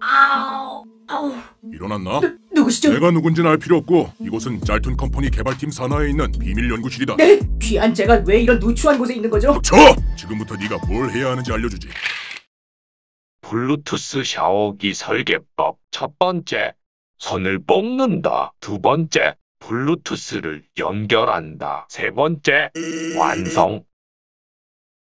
아우, 아우. 일어났나? 누구시죠? 내가 누군지는 알 필요 없고 이곳은 짤툰 컴퍼니 개발팀 산하에 있는 비밀 연구실이다. 네? 귀한 제가 왜 이런 누추한 곳에 있는 거죠? 쳐! 지금부터 네가 뭘 해야 하는지 알려주지. 블루투스 샤워기 설계법 첫 번째, 선을 뽑는다. 두 번째, 블루투스를 연결한다. 세 번째, 완성.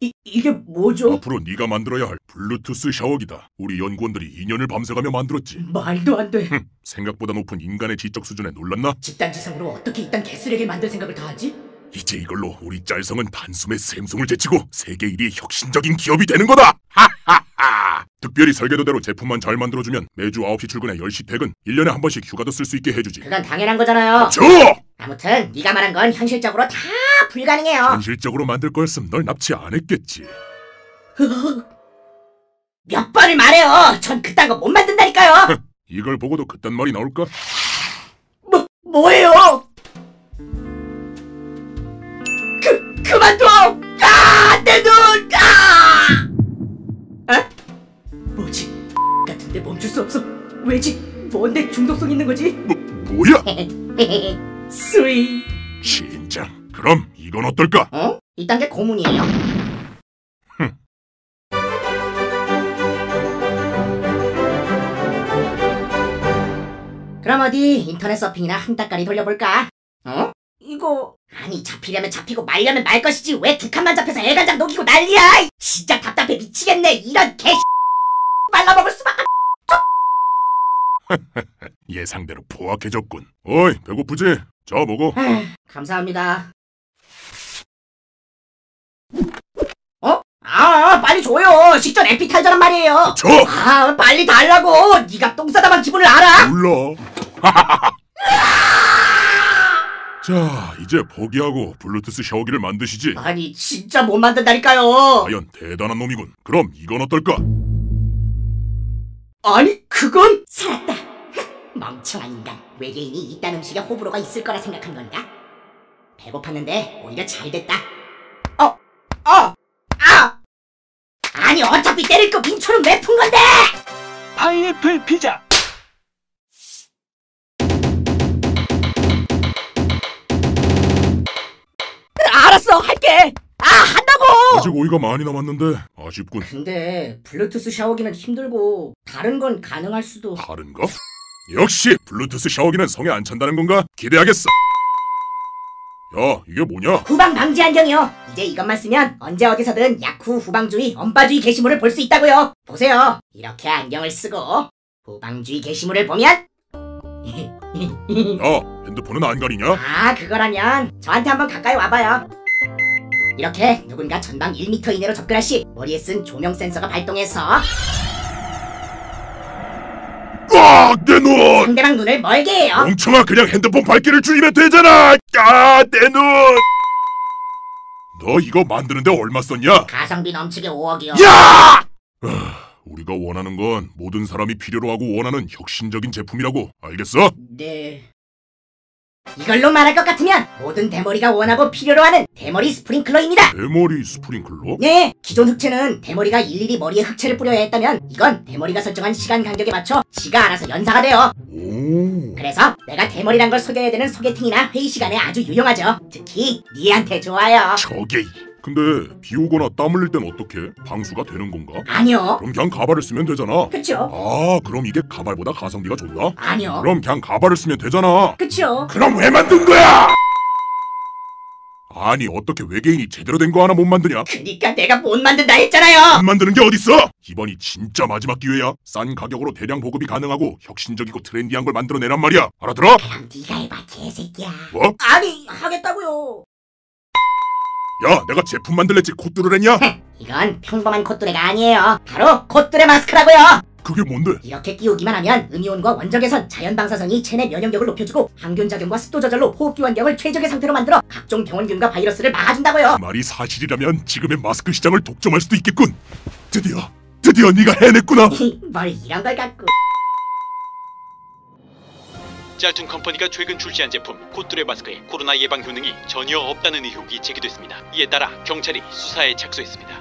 이, 이게 뭐죠? 앞으로 네가 만들어야 할 블루투스 샤워기다. 우리 연구원들이 2년을 밤새가며 만들었지. 말도 안 돼. 생각보다 높은 인간의 지적 수준에 놀랐나? 집단지성으로 어떻게 이딴 개쓰레기 만들 생각을 다 하지? 이제 이걸로 우리 짤성은 단숨에 샘송을 제치고 세계 1위의 혁신적인 기업이 되는 거다! 하하하! 특별히 설계도대로 제품만 잘 만들어주면 매주 9시 출근에 10시 퇴근, 1년에 한 번씩 휴가도 쓸 수 있게 해주지. 그건 당연한 거잖아요. 줘! 아무튼 네가 말한 건 현실적으로 다 불가능해요. 현실적으로 만들 거였으면 널 납치 안 했겠지. 몇 번을 말해요. 전 그딴 거 못 만든다니까요. 이걸 보고도 그딴 말이 나올까? 뭐 뭐예요? 그 그만둬! 같은데 멈출 수 없어. 왜지? 뭔데 중독성 있는 거지? 뭐야? Sweet. 진짜. 그럼 이건 어떨까? 어? 이딴 게 고문이에요? 그럼 어디 인터넷 서핑이나 한 따까리 돌려볼까? 어? 이거 아니 잡히려면 잡히고 말려면 말 것이지 왜 두 칸만 잡혀서 애간장 녹이고 난리야! 이 진짜 답답해 미치겠네 이런 개 예상대로 포악해졌군. 어이, 배고프지? 자, 먹어. 에휴, 감사합니다. 어? 아, 빨리 줘요. 식전 에피탈저란 말이에요. 줘! 아, 빨리 달라고. 네가 똥 싸다만 기분을 알아? 몰라. 자, 이제 포기하고 블루투스 샤워기를 만드시지. 아니, 진짜 못 만든다니까요. 과연 대단한 놈이군. 그럼 이건 어떨까? 아니, 그건 살았다. 멍청한 인간. 외계인이 이딴 음식에 호불호가 있을 거라 생각한 건가? 배고팠는데 오히려 잘 됐다. 어, 어, 아! 아니, 어차피 때릴 거 민초는 왜 푼 건데? 파인애플 피자. 알았어, 할게. 아, 한다고. 아직 오이가 많이 남았는데 아쉽군. 근데 블루투스 샤워기는 힘들고 다른 건 가능할 수도. 다른가? 역시 블루투스 샤워기는 성에 안 찬다는 건가? 기대하겠어. 야, 이게 뭐냐? 후방 방지 안경이요. 이제 이것만 쓰면 언제 어디서든 야쿠 후방주의, 언빠주의 게시물을 볼 수 있다고요. 보세요. 이렇게 안경을 쓰고 후방주의 게시물을 보면 야, 핸드폰은 안 가리냐? 아 그거라면 저한테 한번 가까이 와봐요. 이렇게 누군가 전방 1m 이내로 접근할 시 머리에 쓴 조명 센서가 발동해서 아, 내 눈! 상대방 눈을 멀게 해요. 멍청아, 그냥 핸드폰 밝기를 줄이면 되잖아. 아, 내 눈! 너 이거 만드는데 얼마 썼냐? 가성비 넘치게 5억이요. 야! 아, 우리가 원하는 건 모든 사람이 필요로 하고 원하는 혁신적인 제품이라고. 알겠어? 네. 이걸로 말할 것 같으면 모든 대머리가 원하고 필요로 하는 대머리 스프링클러입니다. 대머리 스프링클러? 네, 기존 흑채는 대머리가 일일이 머리에 흑채를 뿌려야 했다면 이건 대머리가 설정한 시간 간격에 맞춰 지가 알아서 연사가 돼요. 오. 그래서 내가 대머리란 걸 소개해야 되는 소개팅이나 회의 시간에 아주 유용하죠. 특히 니한테 좋아요. 저게. 근데 비 오거나 땀 흘릴 땐 어떻게? 방수가 되는 건가? 아니요. 그럼 그냥 가발을 쓰면 되잖아. 그쵸? 아, 그럼 이게 가발보다 가성비가 좋나? 아니요. 그럼 그냥 가발을 쓰면 되잖아. 그쵸? 그럼 왜 만든 거야? 아니 어떻게 외계인이 제대로 된 거 하나 못 만드냐? 그니까 내가 못 만든다 했잖아요. 안 만드는 게 어딨어? 이번이 진짜 마지막 기회야. 싼 가격으로 대량 보급이 가능하고 혁신적이고 트렌디한 걸 만들어내란 말이야. 알아들어? 그럼 네가 해봐 개새끼야. 뭐? 아니 하겠다고요. 야, 내가 제품 만들랬지 콧 뚫으랬냐? 이건 평범한 콧뚜레가 아니에요. 바로 콧뚜레 마스크라고요. 그게 뭔데? 이렇게 끼우기만 하면 음이온과 원적외선, 자연 방사선이 체내 면역력을 높여주고 항균 작용과 습도 저절로 호흡기 환경을 최적의 상태로 만들어 각종 병원균과 바이러스를 막아준다고요. 그 말이 사실이라면 지금의 마스크 시장을 독점할 수도 있겠군. 드디어, 드디어 네가 해냈구나. 뭘 이런 걸 갖고? 짤툰 컴퍼니가 최근 출시한 제품 코뚜레 마스크에 코로나 예방 효능이 전혀 없다는 의혹이 제기됐습니다. 이에 따라 경찰이 수사에 착수했습니다.